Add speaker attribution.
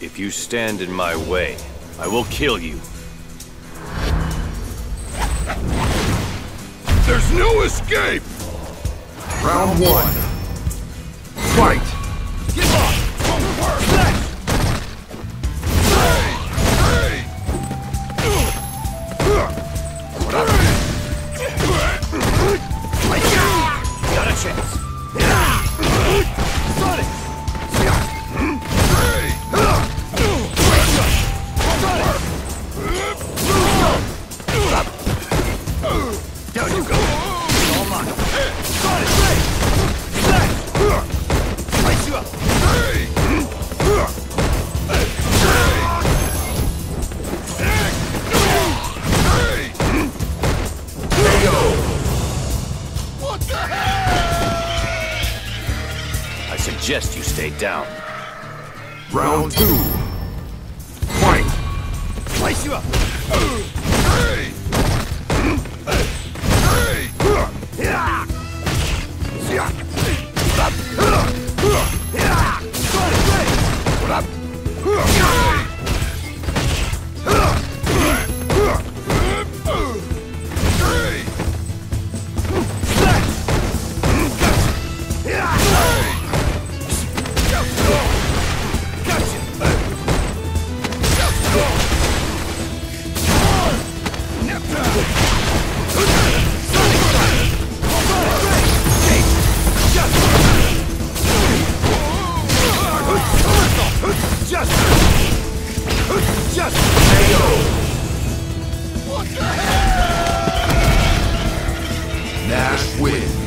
Speaker 1: If you stand in my way, I will kill you.
Speaker 2: There's no escape!
Speaker 3: Round one. Fight!
Speaker 2: Get off! Hey!
Speaker 1: Got a chance. suggest you stay down.
Speaker 3: Round two. Fight.
Speaker 2: Place you up. Hey! Hey! Hey! Nash wins.